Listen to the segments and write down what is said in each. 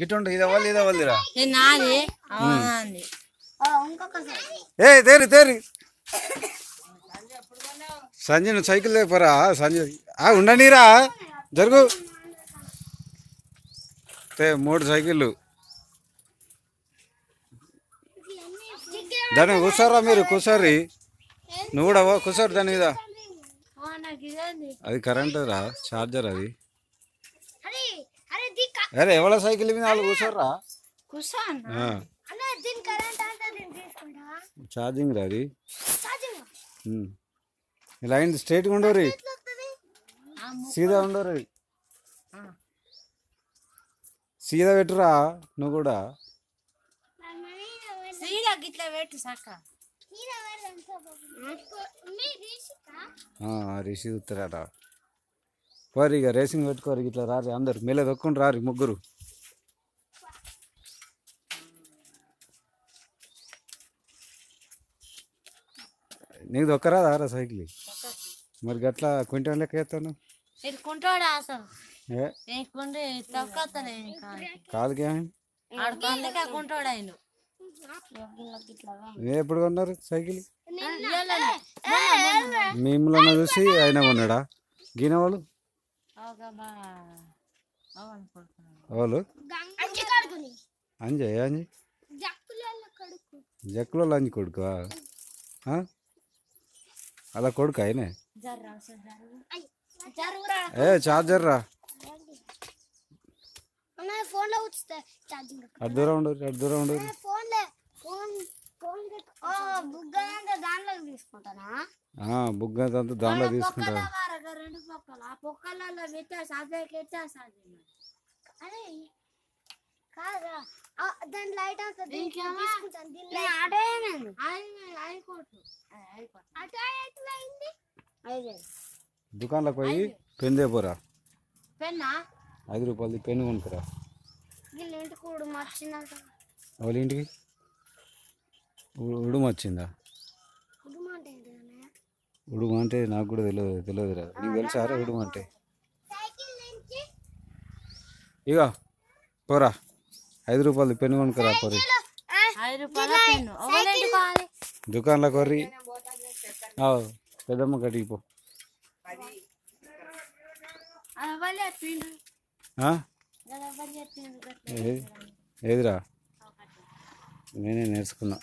గిట్టుండు ఇది అవ్వాలి ఇది అవ్వాలిరా ఇది నాది. అవునంది. ఏ తేరి తేరి. సంజయ్ నువ్వు సైకిల్ లేపరా సంజయ్. ఆ ఉండనీరా. జరుగు. తే మూడు సైకిళ్ళు. దాని కూర్చోరా మీరు కూర్చోరి నువ్వు కూడా కూర్చోరు దాని మీద. అది కరెంట్ రా చార్జర్ అది. అరే ఎవడ సైకిల్ మీద వాళ్ళు కూర్చోర్రా? కూర్చో అన్న ఆ, అన్న దీని కరెంట్ అంతా నేను తీసుకుంటా? ఛార్జింగ్ రా అది. Charging um. ఈ లైన్ స్ట్రైట్గా వస్తుంది సీదా ఉండరు సీదా పెట్టురా నువ్వు కూడా. సీదా గిట్ల పెట్టు సక్క. ఆ, రిషి ఉత్తరాట పోరు ఇక రేసింగ్ పెట్టుకోరు ఇట్లా రారి అందరు మెల్ల దొక్కుండి రారి ముగ్గురు. నీకు దొక్కరాదా రా సైకిల్? మరి గట్లా క్వింటల్ లెక్క ఎత్తాను ఎప్పుడు కొన్నారు సైకిల్? మిమ్మల్ని చూసి ఆయన కొన్నాడా? గీన వాళ్ళు అంజయ్ అంజయ్ జక్కులలో కడుకు. జక్కులో లంచ్ కొడుకు అలా కొడుకు ఆయనే? ఏ చార్జర్ రా అన్న ఫోన్లో ఉచితే ఛార్జింగ్ అటు దూరం అటు ఓ బుగ్గ దాంట్లోకి తీసుకుంటానా? ఆ, బుగ్గ అంతా దానిలో తీసుకుంటారు రెండు పొక్కలు. ఆ పొక్కలలో పెట్టా సాధ్యకి ఎట్టా సాధ్యం అరే కాదా ఆ, దాని లైట్ అయిపోటు అటే దుకాణంలోకి పోయి పెన్ పోరా పెన్నా? ఐదు రూపాయలది పెన్ కొనుక్కురా. వీళ్ళ వాళ్ళ ఇంటికి? ఉడుము వచ్చిందా ఉడుము అంటే నాకు కూడా తెలియదు తెలియదురా నీకు తెలుసా రా ఉడుము అంటే? సైకిల్ నుంచి ఇక పోరా ఐదు కొనుక్కురా పోరి. రూపాయల పెన్ను. ఒకటి కావాలి దుకాణంలో కొర్రి. పెద్దమ్మ కటికి పో. ఏదిరా? నేనే నేర్చుకున్నా.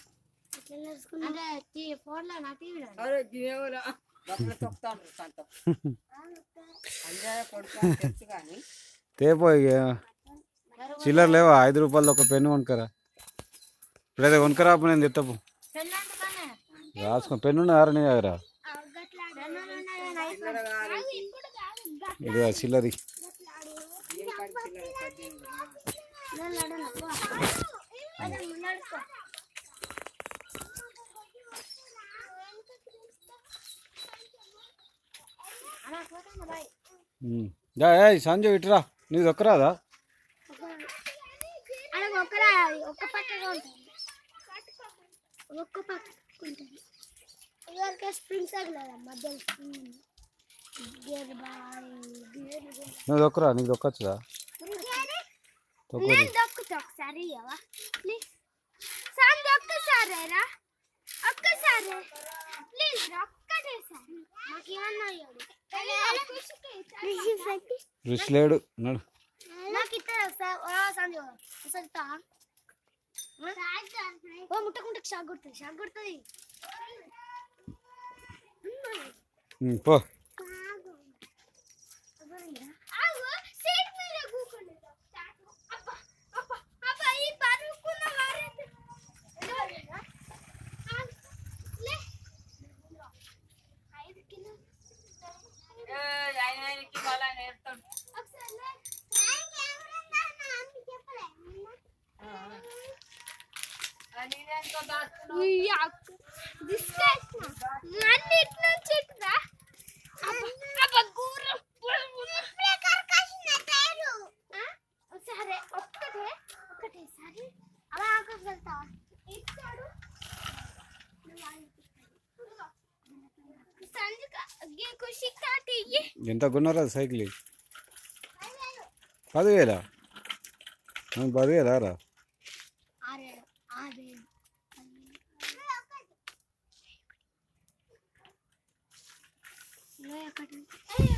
ఎట్లా నేర్చుకున్నా అంటే ఫోన్లో నా టీవీలో తేపో ఇక. చిల్లర లేవా? ఐదు రూపాయలు ఒక పెన్ను కొనుక్కరా? ఇప్పుడైతే కొనుక్కరా అప్పుడు నేను అందుకనే రాసుకో పెన్ను ఉన్నదారా నీ దగ్గర ఇది చిల్లరి. సంజు గేర్ నీది ఒక్కరాదా? నువ్వు దొక్కరా నీకు దొక్కొచ్చుదా ఒకసారి సార్ ఒక్కసారి. ఒక్కసారి ప్లీజ్ రుచి లేడు. నడు. నాకు ఈ అక్క, తీసుకొచ్చిన. అన్ని ఇటు నుంచి ఇటురా. అబ్బా, అబ్బా, గుర్రం, గుర్రం. ఆ? సరే ఒక్కటే ఒక్కటే సరే అలా ఆకలి వెళ్తావా ఇచ్చాడు సంజుక ఖుషి కాటి ఎంత కొన్నారా సైకిల్ పదివేల నాకు బరువు ಕಡೆ